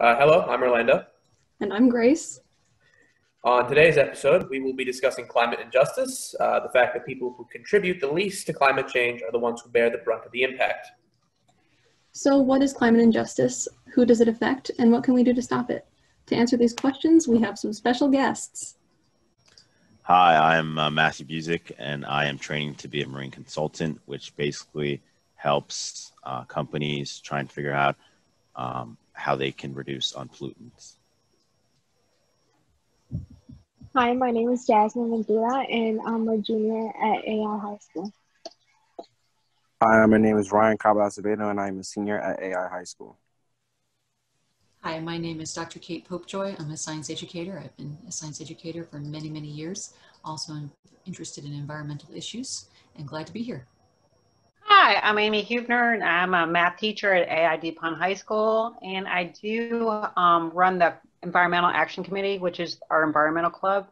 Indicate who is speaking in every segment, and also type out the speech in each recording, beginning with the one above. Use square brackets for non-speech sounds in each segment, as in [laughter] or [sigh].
Speaker 1: Uh, hello, I'm Orlando.
Speaker 2: And I'm Grace.
Speaker 1: On today's episode, we will be discussing climate injustice, uh, the fact that people who contribute the least to climate change are the ones who bear the brunt of the impact.
Speaker 2: So, what is climate injustice? Who does it affect? And what can we do to stop it? To answer these questions, we have some special guests.
Speaker 3: Hi, I'm uh, Matthew Busick, and I am training to be a marine consultant, which basically helps uh, companies try and figure out um, how they can reduce on pollutants.
Speaker 4: Hi, my name is Jasmine Mandura, and I'm a junior at AI High School.
Speaker 5: Hi, my name is Ryan Cabo Acevedo, and I'm a senior at AI High School.
Speaker 6: Hi, my name is Dr. Kate Popejoy. I'm a science educator. I've been a science educator for many, many years. Also I'm interested in environmental issues and glad to be here.
Speaker 7: Hi, I'm Amy Hubner, and I'm a math teacher at AI DuPont High School, and I do um, run the Environmental Action Committee, which is our environmental club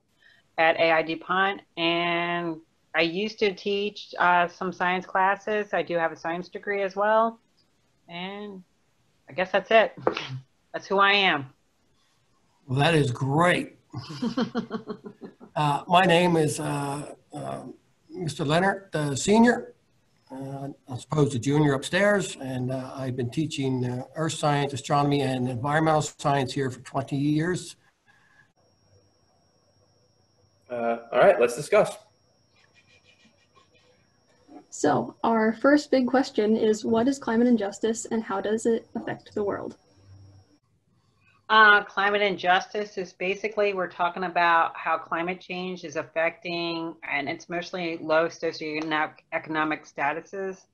Speaker 7: at AI DuPont. And I used to teach uh, some science classes. I do have a science degree as well. And I guess that's it. That's who I am.
Speaker 8: Well, that is great. [laughs] uh, my name is uh, uh, Mr. Leonard, the senior, uh, as opposed to junior upstairs, and uh, I've been teaching uh, earth science, astronomy, and environmental science here for 20 years.
Speaker 1: all right, let's discuss.
Speaker 2: So, our first big question is what is climate injustice and how does it affect the world?
Speaker 7: Uh, climate injustice is basically we're talking about how climate change is affecting, and it's mostly low socioeconomic statuses.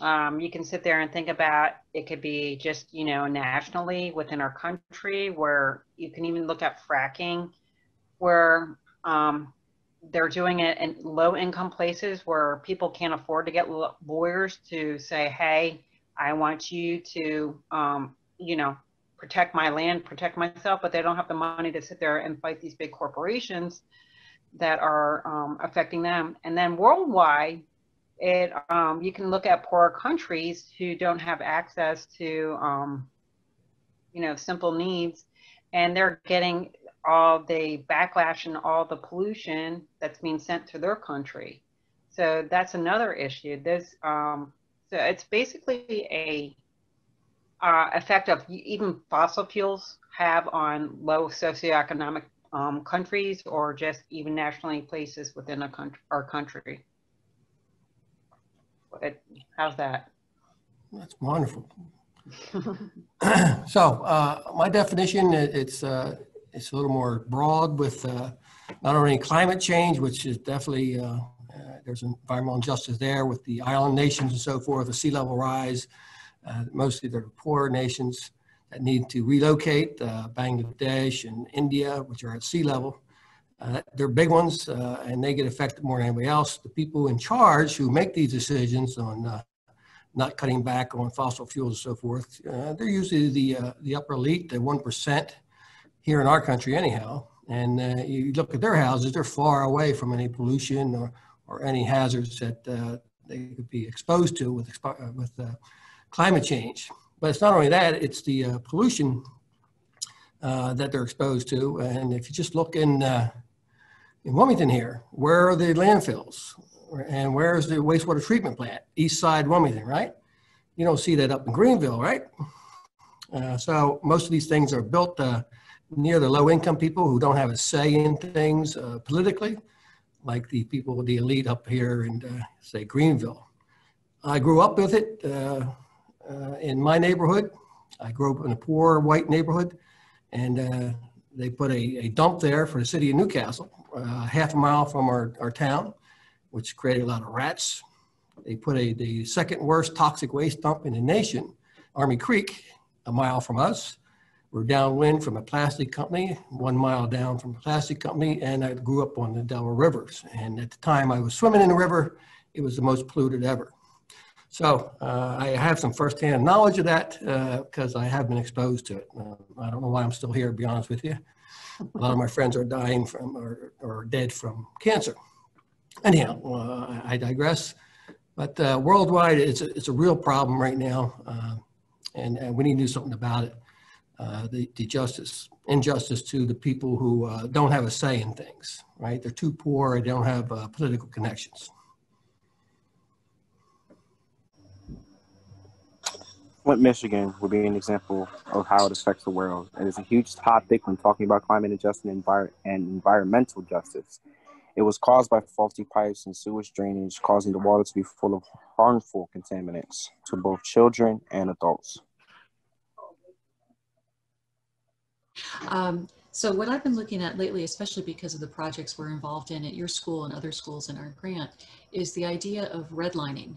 Speaker 7: Um, you can sit there and think about it could be just you know nationally within our country, where you can even look at fracking, where um, they're doing it in low income places where people can't afford to get lawyers to say, hey, I want you to, um, you know, protect my land, protect myself, but they don't have the money to sit there and fight these big corporations that are um, affecting them. And then worldwide, it um, you can look at poorer countries who don't have access to, um, you know, simple needs, and they're getting all the backlash and all the pollution that's being sent to their country. So that's another issue. This um, so it's basically a uh, effect of even fossil fuels have on low socioeconomic um, countries or just even nationally places within a country, our country. How's that?
Speaker 8: That's wonderful. [clears throat] so uh, my definition, it's uh, it's a little more broad with uh, not only climate change, which is definitely uh, uh, there's environmental injustice there with the island nations and so forth, the sea level rise, mostly they're poor nations that need to relocate, uh, Bangladesh and India, which are at sea level. Uh, they're big ones uh, and they get affected more than anybody else. The people in charge who make these decisions on uh, not cutting back on fossil fuels and so forth, uh, they're usually the, the upper elite, the 1% here in our country anyhow. And you look at their houses, they're far away from any pollution or, or any hazards that they could be exposed to with, with climate change. But it's not only that, it's the uh, pollution uh, that they're exposed to. And if you just look in, uh, in Wilmington here, where are the landfills? And where's the wastewater treatment plant? East side Wilmington, right? You don't see that up in Greenville, right? Uh, so most of these things are built uh, near the low income people who don't have a say in things uh, politically, like the people, the elite up here in, say, Greenville. I grew up with it uh, in my neighborhood. I grew up in a poor white neighborhood, and uh, they put a, a, dump there for the city of New Castle, uh, half a mile from our, our town, which created a lot of rats. They put a, the second worst toxic waste dump in the nation, Army Creek, a mile from us. We're downwind from a plastic company, one mile down from a plastic company, and I grew up on the Delaware rivers. And at the time I was swimming in the river, it was the most polluted ever. So uh, I have some firsthand knowledge of that because uh, I have been exposed to it. Uh, I don't know why I'm still here, to be honest with you. A lot of my friends are dying from or, or dead from cancer. Anyhow, uh, I digress. But uh, worldwide, it's a, it's a real problem right now, uh, and, and, we need to do something about it. the, the justice, injustice to the people who don't have a say in things, right? They're too poor, they don't have political connections.
Speaker 5: Flint, Michigan would be an example of how it affects the world. It is a huge topic when talking about climate injustice and, and environmental justice. It was caused by faulty pipes and sewage drainage, causing the water to be full of harmful contaminants to both children and adults.
Speaker 6: Um, so what I've been looking at lately, especially because of the projects we're involved in at your school and other schools in our grant, is the idea of redlining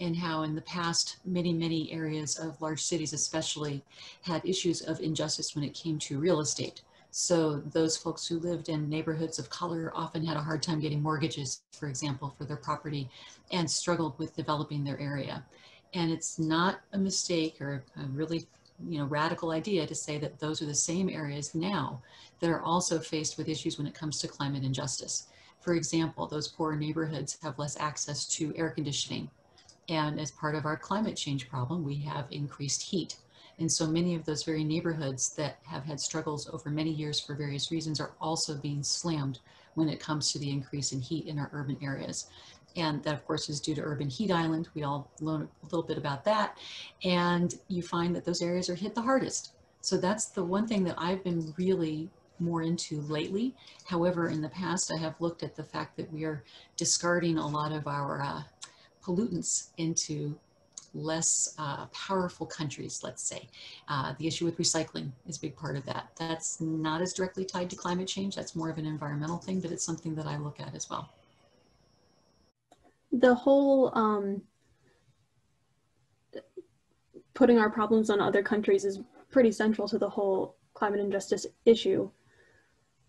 Speaker 6: and how in the past, many, many areas of large cities especially had issues of injustice when it came to real estate. So those folks who lived in neighborhoods of color often had a hard time getting mortgages, for example, for their property and struggled with developing their area. And it's not a mistake or a really you know, radical idea to say that those are the same areas now that are also faced with issues when it comes to climate injustice. For example, those poor neighborhoods have less access to air conditioning. And as part of our climate change problem, we have increased heat. And so many of those very neighborhoods that have had struggles over many years for various reasons are also being slammed when it comes to the increase in heat in our urban areas. And that, of course, is due to urban heat island. We all learn a little bit about that. And you find that those areas are hit the hardest. So that's the one thing that I've been really more into lately. However, in the past, I have looked at the fact that we are discarding a lot of our uh, pollutants into less uh, powerful countries, let's say. Uh, the issue with recycling is a big part of that. That's not as directly tied to climate change. That's more of an environmental thing, but it's something that I look at as well
Speaker 2: the whole um, putting our problems on other countries is pretty central to the whole climate injustice issue,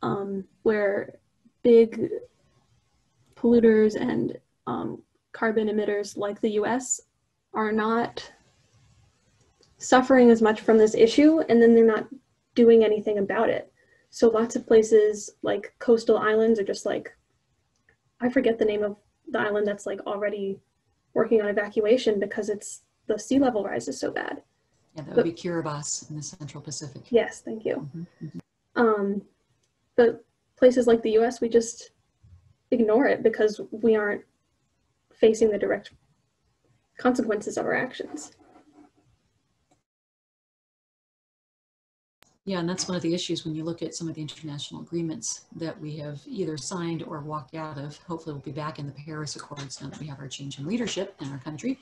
Speaker 2: um, where big polluters and um, carbon emitters like the US are not suffering as much from this issue, and then they're not doing anything about it. So lots of places like coastal islands are just like, I forget the name of the island that's like already working on evacuation because it's the sea level rise is so bad.
Speaker 6: Yeah, that would but, be Kiribati in the Central Pacific.
Speaker 2: Yes, thank you. Mm-hmm, mm-hmm. Um, but places like the U.S., we just ignore it because we aren't facing the direct consequences of our actions.
Speaker 6: Yeah, and that's one of the issues when you look at some of the international agreements that we have either signed or walked out of. Hopefully, we'll be back in the Paris Accords now that we have our change in leadership in our country.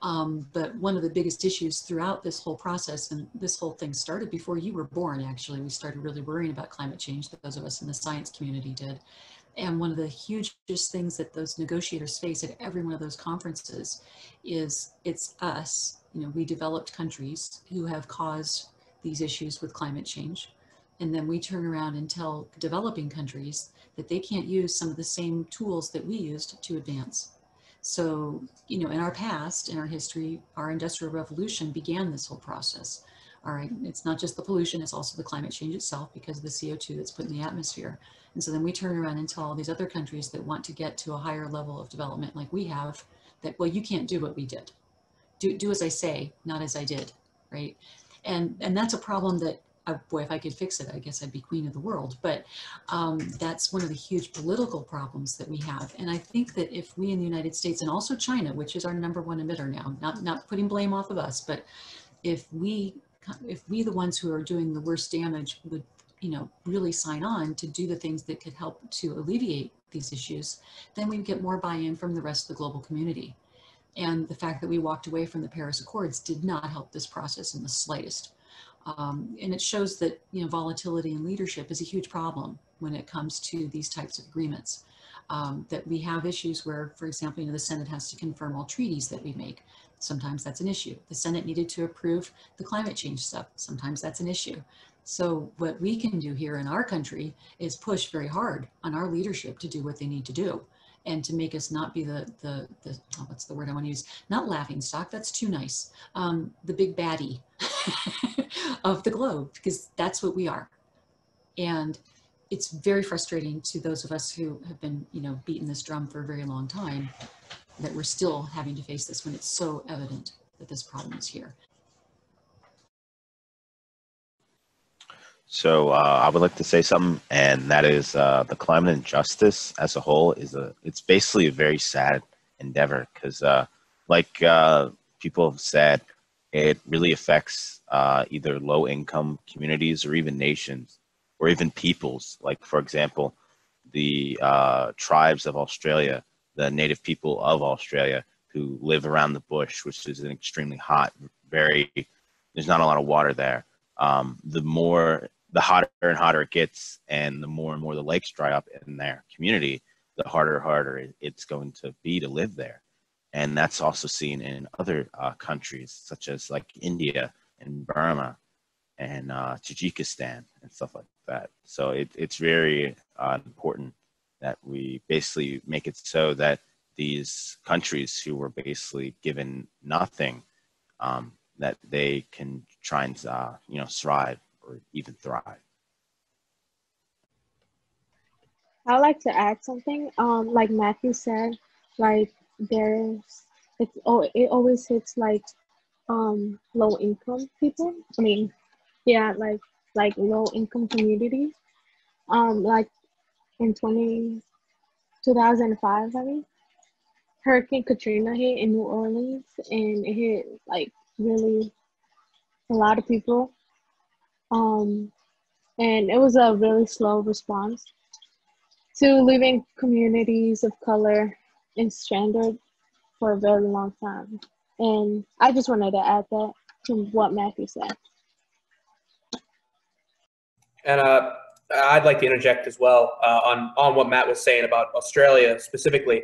Speaker 6: Um, but one of the biggest issues throughout this whole process, and this whole thing started before you were born, actually, we started really worrying about climate change, those of us in the science community did. And one of the hugest things that those negotiators face at every one of those conferences is it's us, you know, we developed countries who have caused these issues with climate change. And then we turn around and tell developing countries that they can't use some of the same tools that we used to advance. So, you know, in our past, in our history, our industrial revolution began this whole process. All right, it's not just the pollution, it's also the climate change itself because of the CO2 that's put in the atmosphere. And so then we turn around and tell all these other countries that want to get to a higher level of development like we have that, well, you can't do what we did. Do, do as I say, not as I did, right? and and that's a problem that uh, boy if i could fix it i guess i'd be queen of the world but um, that's one of the huge political problems that we have and i think that if we in the united states and also china which is our number one emitter now not not putting blame off of us but if we if we the ones who are doing the worst damage would you know really sign on to do the things that could help to alleviate these issues then we get more buy-in from the rest of the global community and the fact that we walked away from the Paris Accords did not help this process in the slightest. Um, and it shows that you know volatility in leadership is a huge problem when it comes to these types of agreements. Um, that we have issues where, for example, you know, the Senate has to confirm all treaties that we make. Sometimes that's an issue. The Senate needed to approve the climate change stuff. Sometimes that's an issue. So what we can do here in our country is push very hard on our leadership to do what they need to do and to make us not be the, the, the oh, what's the word I want to use? Not laughing stock, that's too nice. Um, the big baddie [laughs] of the globe, because that's what we are. And it's very frustrating to those of us who have been, you know, beating this drum for a very long time that we're still having to face this when it's so evident that this problem is here.
Speaker 3: So uh, I would like to say something, and that is uh, the climate injustice as a whole is a. It's basically a very sad endeavor because, uh, like uh, people have said, it really affects uh, either low-income communities or even nations, or even peoples. Like for example, the uh, tribes of Australia, the native people of Australia who live around the bush, which is an extremely hot, very. There's not a lot of water there. Um, the more the hotter and hotter it gets, and the more and more the lakes dry up in their community, the harder harder it's going to be to live there. And that's also seen in other uh, countries, such as like India and Burma and uh, Tajikistan and stuff like that. So it, it's very uh, important that we basically make it so that these countries who were basically given nothing, um, that they can try and uh, you know thrive or even thrive.
Speaker 4: I'd like to add something. Um, like Matthew said, like there's it's oh it always hits like um low income people. I mean, yeah, like like low income communities. Um, like in 20, 2005, I mean, Hurricane Katrina hit in New Orleans, and it hit like really a lot of people. Um, and it was a really slow response to leaving communities of color in stranded for a very long time. And I just wanted to add that to what Matthew said.
Speaker 1: And uh, I'd like to interject as well uh, on on what Matt was saying about Australia specifically.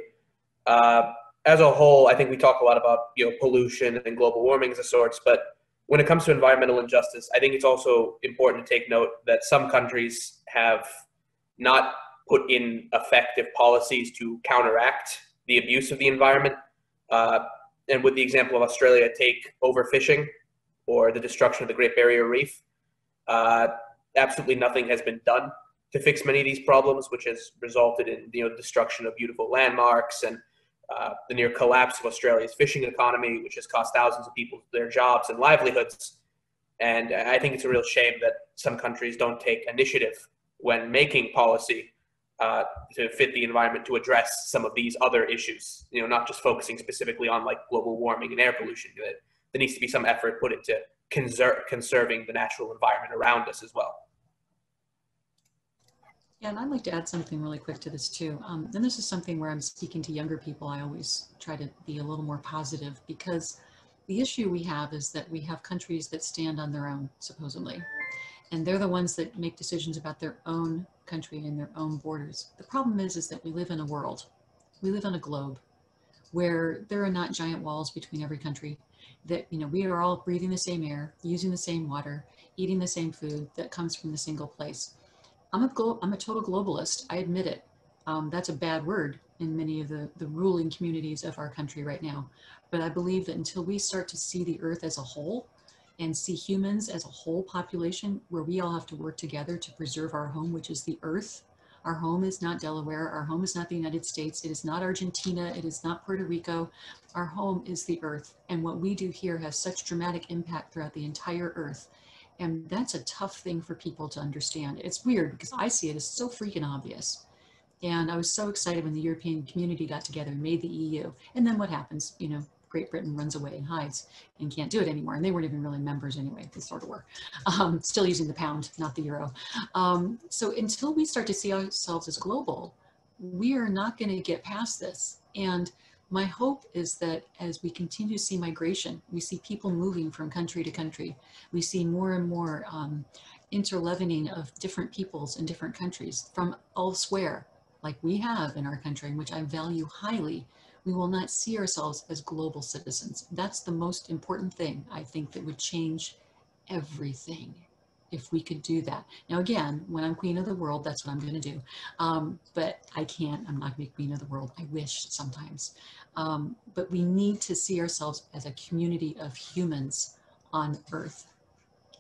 Speaker 1: Uh, as a whole, I think we talk a lot about you know pollution and global warming as a sorts, but when it comes to environmental injustice, I think it's also important to take note that some countries have not put in effective policies to counteract the abuse of the environment. Uh, and with the example of Australia, take overfishing or the destruction of the Great Barrier Reef. Uh, absolutely nothing has been done to fix many of these problems, which has resulted in you know destruction of beautiful landmarks and uh, the near collapse of Australia's fishing economy, which has cost thousands of people their jobs and livelihoods. And I think it's a real shame that some countries don't take initiative when making policy uh, to fit the environment to address some of these other issues. You know, not just focusing specifically on like global warming and air pollution. There needs to be some effort put into conser- conserving the natural environment around us as well.
Speaker 6: Yeah, and I'd like to add something really quick to this too. Um, and this is something where I'm speaking to younger people. I always try to be a little more positive because the issue we have is that we have countries that stand on their own, supposedly. And they're the ones that make decisions about their own country and their own borders. The problem is, is that we live in a world, we live on a globe where there are not giant walls between every country that, you know, we are all breathing the same air, using the same water, eating the same food that comes from the single place. I'm a, glo- I'm a total globalist. I admit it. Um, that's a bad word in many of the, the ruling communities of our country right now. But I believe that until we start to see the earth as a whole and see humans as a whole population where we all have to work together to preserve our home, which is the earth. Our home is not Delaware. Our home is not the United States. It is not Argentina. It is not Puerto Rico. Our home is the earth. And what we do here has such dramatic impact throughout the entire earth and that's a tough thing for people to understand. It's weird because I see it as so freaking obvious. And I was so excited when the European community got together and made the EU. And then what happens? You know, Great Britain runs away and hides and can't do it anymore. And they weren't even really members anyway, they sort of were. Um, still using the pound, not the euro. Um, so until we start to see ourselves as global, we are not going to get past this. And my hope is that as we continue to see migration, we see people moving from country to country, we see more and more um, interleavening of different peoples in different countries from elsewhere, like we have in our country, which I value highly, we will not see ourselves as global citizens. That's the most important thing I think that would change everything if we could do that. Now, again, when I'm queen of the world, that's what I'm going to do. Um, but I can't, I'm not going to be queen of the world. I wish sometimes. Um, but we need to see ourselves as a community of humans on earth.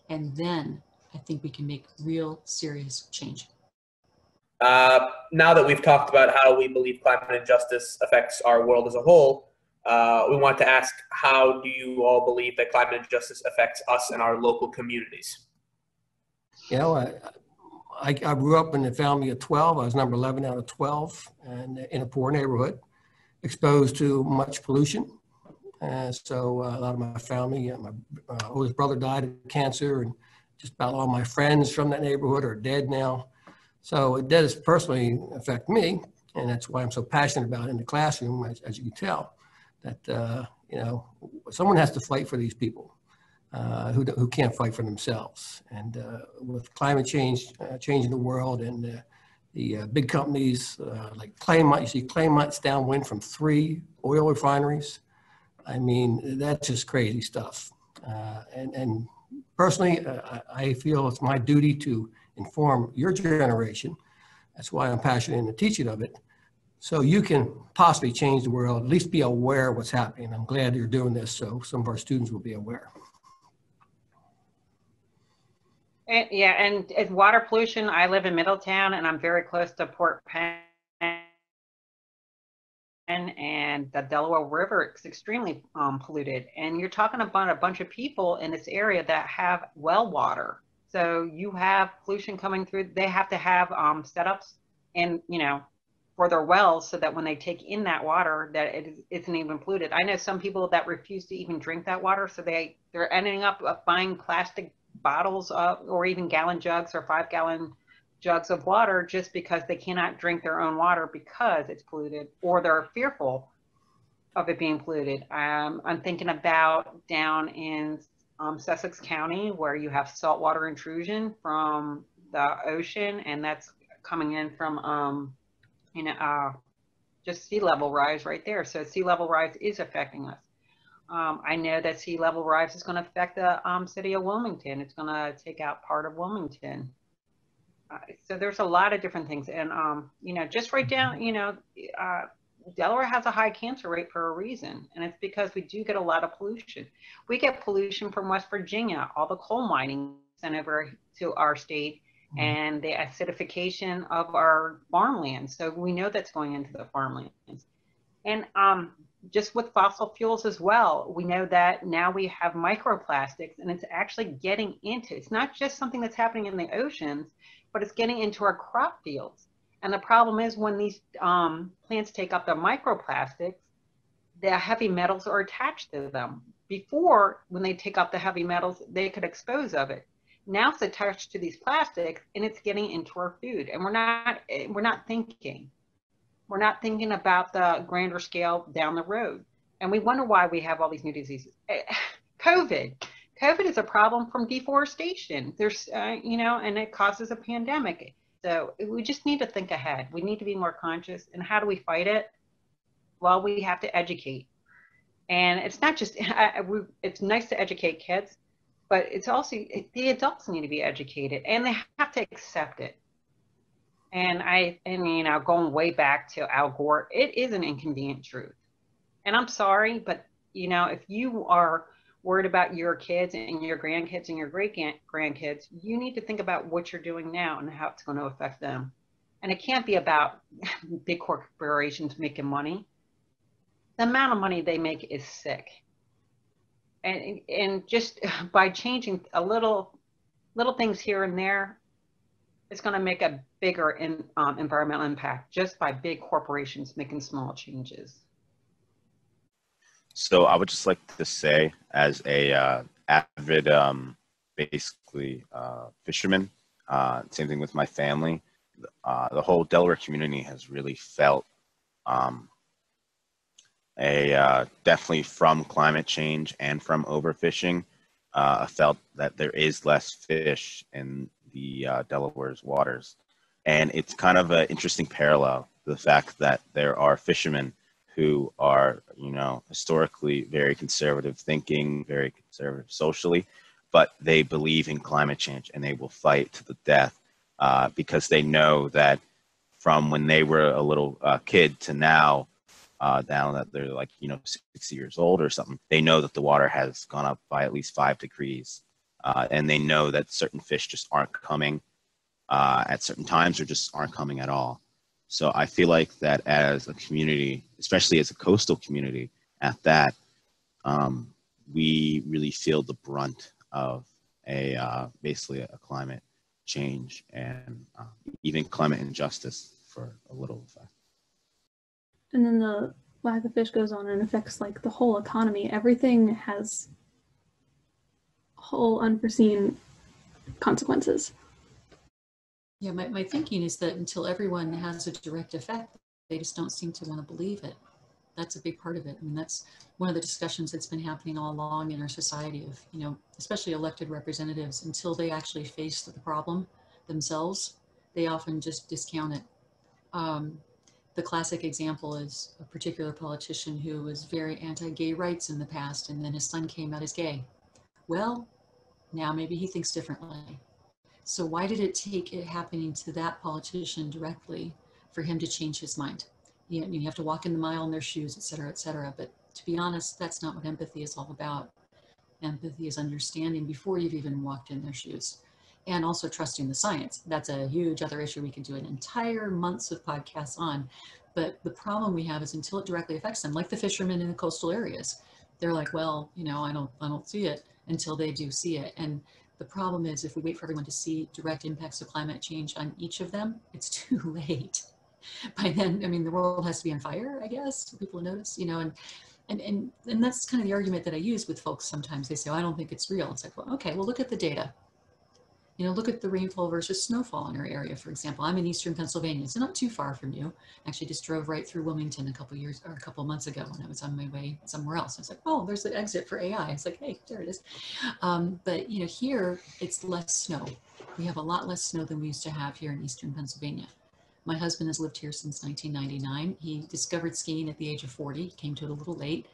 Speaker 6: And then I think we can make real serious change.
Speaker 1: Uh, now that we've talked about how we believe climate injustice affects our world as a whole, uh, we want to ask how do you all believe that climate injustice affects us and our local communities?
Speaker 8: You know, I, I, I grew up in a family of 12. I was number 11 out of 12 and in a poor neighborhood, exposed to much pollution. And so uh, a lot of my family, uh, my uh, oldest brother died of cancer and just about all my friends from that neighborhood are dead now. So it does personally affect me. And that's why I'm so passionate about it in the classroom, as, as you can tell, that, uh, you know, someone has to fight for these people uh, who, who can't fight for themselves. And uh, with climate change uh, changing the world and the big companies like Claymont, you see Claymont's downwind from three oil refineries. I mean, that's just crazy stuff. and, and personally, I feel it's my duty to inform your generation. That's why I'm passionate in the teaching of it. So you can possibly change the world, at least be aware of what's happening. I'm glad you're doing this so some of our students will be aware.
Speaker 7: And, yeah, and, and water pollution, I live in Middletown and I'm very close to Port Penn and the Delaware River is extremely um, polluted. And you're talking about a bunch of people in this area that have well water. So you have pollution coming through. They have to have um, setups and, you know, for their wells so that when they take in that water that it isn't even polluted. I know some people that refuse to even drink that water. So they, they're ending up buying plastic bottles of, or even gallon jugs or five gallon jugs of water just because they cannot drink their own water because it's polluted or they're fearful of it being polluted. Um, I'm thinking about down in um, Sussex County where you have saltwater intrusion from the ocean and that's coming in from, um, you know, uh, just sea level rise right there. So sea level rise is affecting us. Um, I know that sea level rise is going to affect the um, city of Wilmington. It's going to take out part of Wilmington. Uh, so there's a lot of different things. And, um, you know, just right down, you know, uh, Delaware has a high cancer rate for a reason. And it's because we do get a lot of pollution. We get pollution from West Virginia, all the coal mining sent over to our state mm-hmm. and the acidification of our farmland. So we know that's going into the farmlands. And um, just with fossil fuels as well, we know that now we have microplastics and it's actually getting into, it's not just something that's happening in the oceans, but it's getting into our crop fields. And the problem is when these um, plants take up the microplastics, the heavy metals are attached to them. Before, when they take up the heavy metals, they could expose of it. Now it's attached to these plastics and it's getting into our food. And we're not, we're not thinking. We're not thinking about the grander scale down the road. And we wonder why we have all these new diseases. Eh, [sighs] COVID. COVID is a problem from deforestation. There's, uh, you know, and it causes a pandemic. So we just need to think ahead. We need to be more conscious. And how do we fight it? Well, we have to educate. And it's not just, [laughs] I, we, it's nice to educate kids, but it's also, the adults need to be educated and they have to accept it. And I, I you know, going way back to Al Gore, it is an inconvenient truth. And I'm sorry, but you know, if you are worried about your kids and your grandkids and your great grandkids, you need to think about what you're doing now and how it's going to affect them. And it can't be about [laughs] big corporations making money. The amount of money they make is sick. And, and just [laughs] by changing a little, little things here and there, it's going to make a bigger in, um, environmental impact just by big corporations making small changes.
Speaker 3: So I would just like to say, as a uh, avid, um, basically uh, fisherman, uh, same thing with my family. Uh, the whole Delaware community has really felt um, a uh, definitely from climate change and from overfishing. Uh, felt that there is less fish in the uh, Delaware's waters. And it's kind of an interesting parallel, the fact that there are fishermen who are, you know, historically very conservative thinking, very conservative socially, but they believe in climate change and they will fight to the death uh, because they know that from when they were a little uh, kid to now, uh, now that they're like, you know, 60 years old or something, they know that the water has gone up by at least five degrees uh, and they know that certain fish just aren't coming uh, at certain times or just aren't coming at all. So I feel like that as a community, especially as a coastal community, at that, um, we really feel the brunt of a uh, basically a climate change and uh, even climate injustice for a little effect.
Speaker 2: And then the lack of fish goes on and affects like the whole economy. Everything has whole unforeseen consequences.
Speaker 6: Yeah, my, my thinking is that until everyone has a direct effect, they just don't seem to want to believe it. That's a big part of it. I mean, that's one of the discussions that's been happening all along in our society of, you know, especially elected representatives, until they actually face the problem themselves, they often just discount it. Um, the classic example is a particular politician who was very anti-gay rights in the past, and then his son came out as gay. Well, now maybe he thinks differently. So why did it take it happening to that politician directly for him to change his mind? You, know, you have to walk in the mile in their shoes, et cetera, et cetera. But to be honest, that's not what empathy is all about. Empathy is understanding before you've even walked in their shoes and also trusting the science. That's a huge other issue we could do an entire months of podcasts on. But the problem we have is until it directly affects them, like the fishermen in the coastal areas, they're like, well, you know, I don't, I don't see it until they do see it. And the problem is if we wait for everyone to see direct impacts of climate change on each of them, it's [laughs] too late. By then, I mean, the world has to be on fire, I guess, for people to notice, you know, and, and, and, and that's kind of the argument that I use with folks sometimes. They say, oh, I don't think it's real. It's like, well, okay, well, look at the data. You know, look at the rainfall versus snowfall in our area, for example. I'm in eastern Pennsylvania, so not too far from you. Actually, just drove right through Wilmington a couple years or a couple months ago when I was on my way somewhere else. I was like, oh, there's the exit for AI. It's like, hey, there it is. Um, but you know, here it's less snow. We have a lot less snow than we used to have here in eastern Pennsylvania. My husband has lived here since 1999. He discovered skiing at the age of 40, came to it a little late.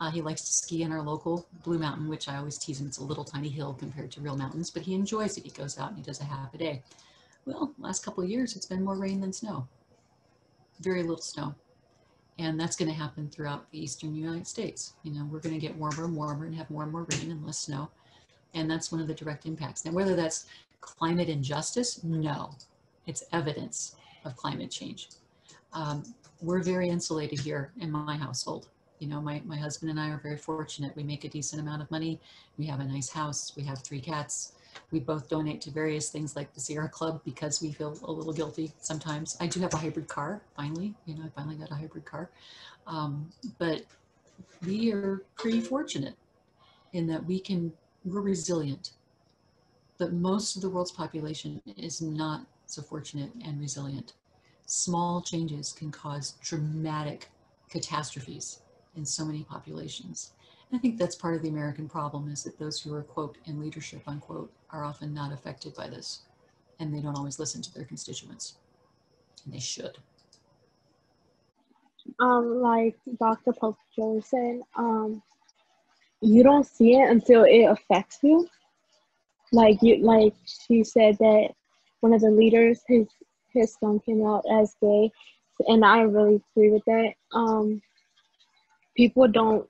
Speaker 6: Uh, he likes to ski in our local Blue Mountain, which I always tease him. It's a little tiny hill compared to real mountains, but he enjoys it. He goes out and he does a half a day. Well, last couple of years, it's been more rain than snow. Very little snow. And that's going to happen throughout the eastern United States. You know, we're going to get warmer and warmer and have more and more rain and less snow. And that's one of the direct impacts. Now, whether that's climate injustice, no. It's evidence of climate change. Um, we're very insulated here in my household you know, my, my husband and I are very fortunate. We make a decent amount of money. We have a nice house. We have three cats. We both donate to various things like the Sierra Club because we feel a little guilty sometimes. I do have a hybrid car, finally. You know, I finally got a hybrid car. Um, but we are pretty fortunate in that we can, we're resilient. But most of the world's population is not so fortunate and resilient. Small changes can cause dramatic catastrophes in so many populations. And I think that's part of the American problem is that those who are, quote, in leadership, unquote, are often not affected by this. And they don't always listen to their constituents. And they should.
Speaker 4: Um, like Dr. Pope said, um, you don't see it until it affects you. Like you, like she said that one of the leaders, his his son came out as gay, and I really agree with that. Um, people don't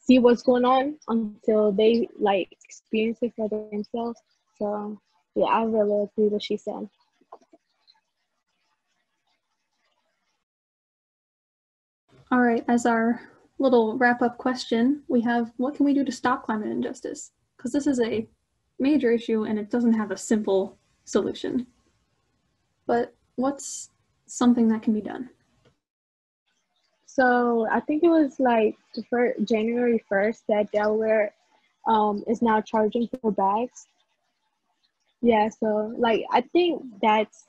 Speaker 4: see what's going on until they like experience it for themselves. So yeah, I really agree with what she said.
Speaker 2: All right, as our little wrap up question, we have what can we do to stop climate injustice? Because this is a major issue and it doesn't have a simple solution. But what's something that can be done?
Speaker 4: So I think it was like the first, January 1st that Delaware um, is now charging for bags. Yeah, so like I think that's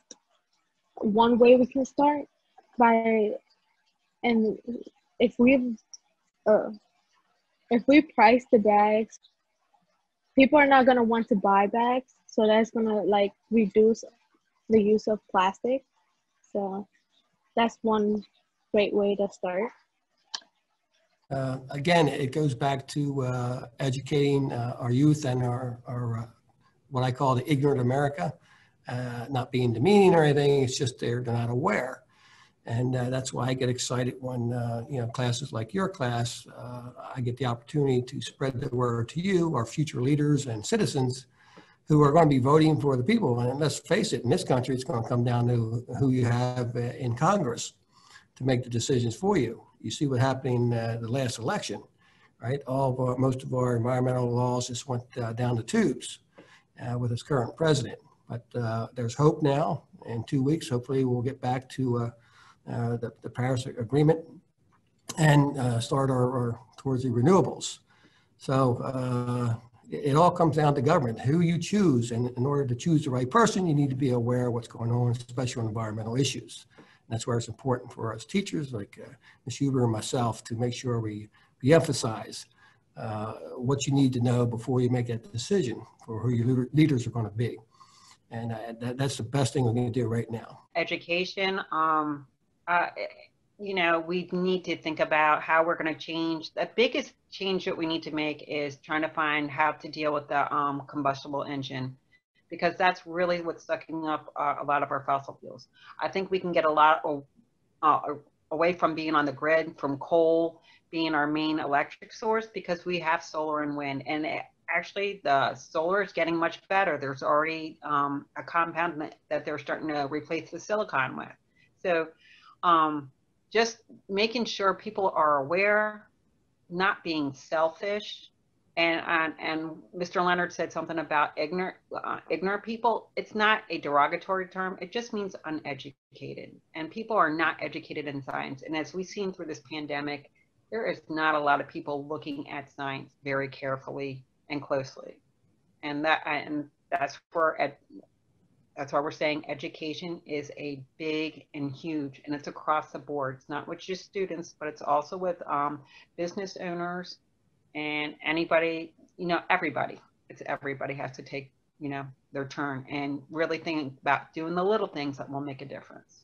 Speaker 4: one way we can start by, and if we, uh, if we price the bags, people are not gonna want to buy bags, so that's gonna like reduce the use of plastic. So that's one great way to start.
Speaker 8: Uh, again, it goes back to uh, educating uh, our youth and our, our uh, what I call the ignorant America, uh, not being demeaning or anything. It's just they're, they're not aware. And uh, that's why I get excited when, you know, classes like your class, I get the opportunity to spread the word to you, our future leaders and citizens who are going to be voting for the people. And let's face it, in this country, it's going to come down to who you have in Congress to make the decisions for you. You see what happened in uh, the last election, right? All of our, most of our environmental laws just went uh, down the tubes. uh, with this current president. But uh, there's hope now. In two weeks, hopefully, we'll get back to uh, uh, the, the Paris Agreement and start our, our towards the renewables. So it, it all comes down to government, who you choose. And in order to choose the right person, you need to be aware of what's going on, especially on environmental issues. That's where it's important for us teachers like uh, Ms. Huber and myself to make sure we, we emphasize uh, what you need to know before you make that decision for who your leaders are going to be. And uh, that, that's the best thing we can do right now.
Speaker 7: Education, um, uh, you know, we need to think about how we're going to change. The biggest change that we need to make is trying to find how to deal with the um, combustible engine, because that's really what's sucking up uh, a lot of our fossil fuels. I think we can get a lot of, uh, away from being on the grid, from coal being our main electric source, because we have solar and wind. And it, actually, the solar is getting much better. There's already um, a compound that, they're starting to replace the silicon with. So um, just making sure people are aware, not being selfish. And, and, and Mr. Leonard said something about ignorant, uh, ignorant people. It's not a derogatory term. It just means uneducated. And people are not educated in science. And as we've seen through this pandemic, there is not a lot of people looking at science very carefully and closely. And that, and that's where that's why we're saying education is a big and huge, and it's across the board. It's not with just students, but it's also with um, business owners and anybody, you know, everybody. It's everybody has to take, you know, their turn and really think about doing the little things that will make a difference.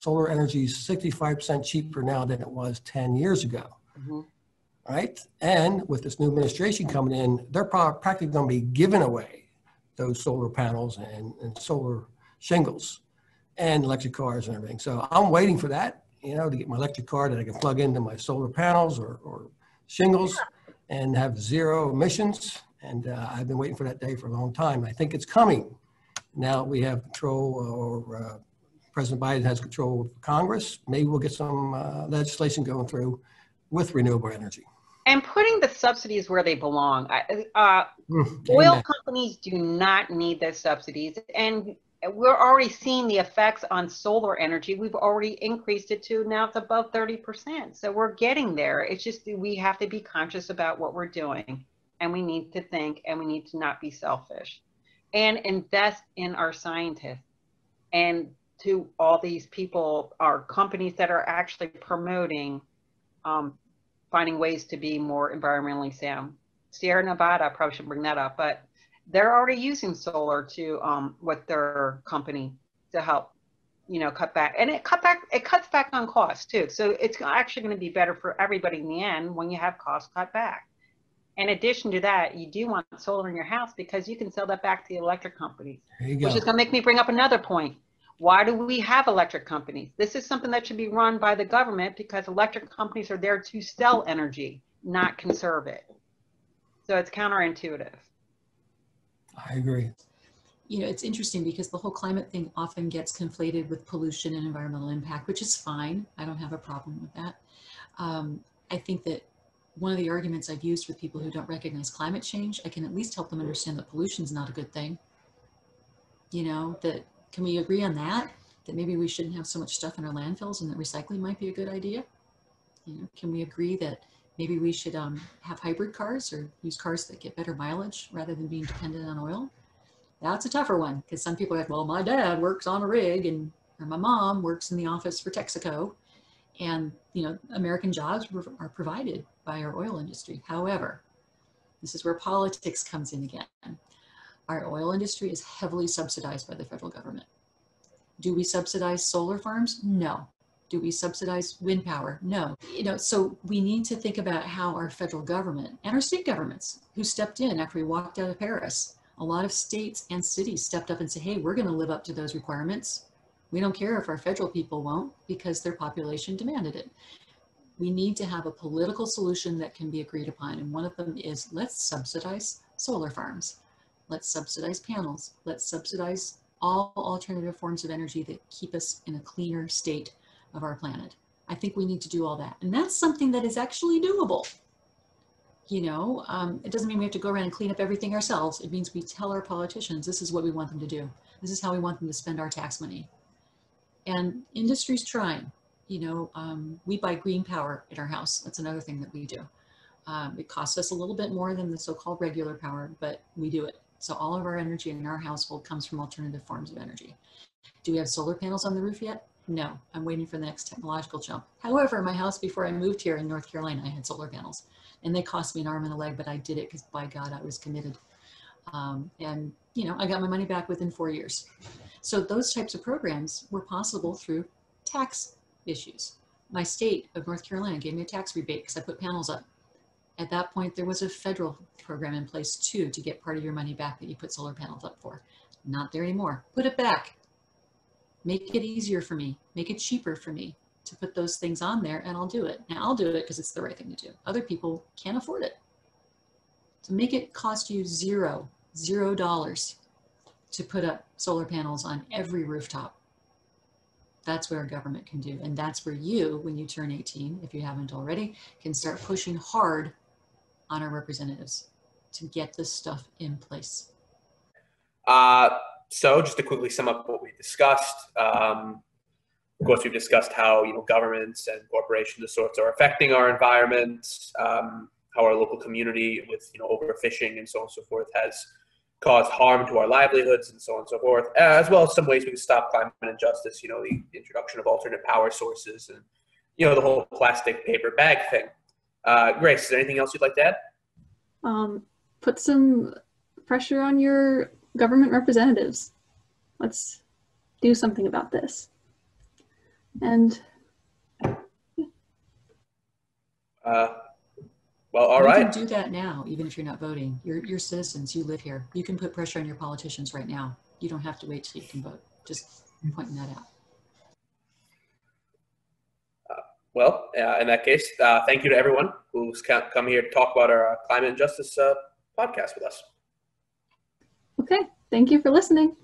Speaker 8: Solar energy is 65% cheaper now than it was 10 years ago.
Speaker 7: Mm-hmm.
Speaker 8: Right? And with this new administration coming in, they're practically going to be giving away those solar panels and, and solar shingles and electric cars and everything. So I'm waiting for that, you know, to get my electric car that I can plug into my solar panels or, or shingles and have zero emissions. And uh, I've been waiting for that day for a long time. I think it's coming. Now we have control or uh, President Biden has control of Congress. Maybe we'll get some uh, legislation going through with renewable energy
Speaker 7: and putting the subsidies where they belong. Uh, mm, oil companies do not need those subsidies, and we're already seeing the effects on solar energy. We've already increased it to now it's above 30%. So we're getting there. It's just we have to be conscious about what we're doing, and we need to think, and we need to not be selfish, and invest in our scientists, and to all these people, our companies that are actually promoting um, finding ways to be more environmentally sound. Sierra Nevada, probably should bring that up, but they're already using solar to um, with their company to help, you know, cut back. And it cut back, it cuts back on costs too. So it's actually going to be better for everybody in the end when you have costs cut back. In addition to that, you do want solar in your house because you can sell that back to the electric companies, which go. is going to make me bring up another point. Why do we have electric companies? This is something that should be run by the government because electric companies are there to sell energy, not conserve it. So it's counterintuitive.
Speaker 8: I agree.
Speaker 6: You know, it's interesting because the whole climate thing often gets conflated with pollution and environmental impact, which is fine. I don't have a problem with that. Um, I think that one of the arguments I've used with people who don't recognize climate change, I can at least help them understand that pollution is not a good thing. You know, that can we agree on that? That maybe we shouldn't have so much stuff in our landfills and that recycling might be a good idea? You know, can we agree that maybe we should um, have hybrid cars or use cars that get better mileage rather than being dependent on oil? That's a tougher one because some people are like, well, my dad works on a rig and or my mom works in the office for Texaco and you know American jobs are provided by our oil industry. However, this is where politics comes in again. Our oil industry is heavily subsidized by the federal government. Do we subsidize solar farms? No. Do we subsidize wind power? No. You know, so we need to think about how our federal government and our state governments who stepped in after we walked out of Paris, a lot of states and cities stepped up and said, hey, we're going to live up to those requirements. We don't care if our federal people won't because their population demanded it. We need to have a political solution that can be agreed upon. And one of them is let's subsidize solar farms. Let's subsidize panels. Let's subsidize all alternative forms of energy that keep us in a cleaner state of our planet. I think we need to do all that. And that's something that is actually doable. You know, um, it doesn't mean we have to go around and clean up everything ourselves. It means we tell our politicians this is what we want them to do. This is how we want them to spend our tax money. And industry's trying. You know, um, we buy green power in our house. That's another thing that we do. Um, it costs us a little bit more than the so-called regular power, but we do it. So all of our energy in our household comes from alternative forms of energy. Do we have solar panels on the roof yet? No, I'm waiting for the next technological jump. However, my house before I moved here in North Carolina, I had solar panels and they cost me an arm and a leg, but I did it because by God, I was committed. Um, and, you know, I got my money back within four years. So those types of programs were possible through tax issues. My state of North Carolina gave me a tax rebate because I put panels up. At that point, there was a federal program in place too to get part of your money back that you put solar panels up for. Not there anymore. Put it back. Make it easier for me. Make it cheaper for me to put those things on there and I'll do it. Now I'll do it because it's the right thing to do. Other people can't afford it. To make it cost you zero, zero dollars to put up solar panels on every rooftop. That's where government can do. And that's where you, when you turn 18, if you haven't already, can start pushing hard on our representatives to get this stuff in place.
Speaker 1: Uh, so just to quickly sum up what we discussed, um, of course, we've discussed how you know governments and corporations of sorts are affecting our environment, um, how our local community with you know overfishing and so on and so forth has caused harm to our livelihoods and so on and so forth, as well as some ways we can stop climate injustice. You know, the introduction of alternate power sources and you know the whole plastic paper bag thing. Uh, Grace, is there anything else you'd like to add?
Speaker 2: Um, put some pressure on your government representatives. Let's do something about this. And
Speaker 1: Uh, well, all
Speaker 6: you
Speaker 1: right.
Speaker 6: can do that now, even if you're not voting. You're, you're citizens, you live here. You can put pressure on your politicians right now. You don't have to wait till you can vote. Just pointing that out.
Speaker 1: Well, uh, in that case, uh, thank you to everyone who's co- come here to talk about our uh, climate justice uh, podcast with us.
Speaker 2: Okay, thank you for listening.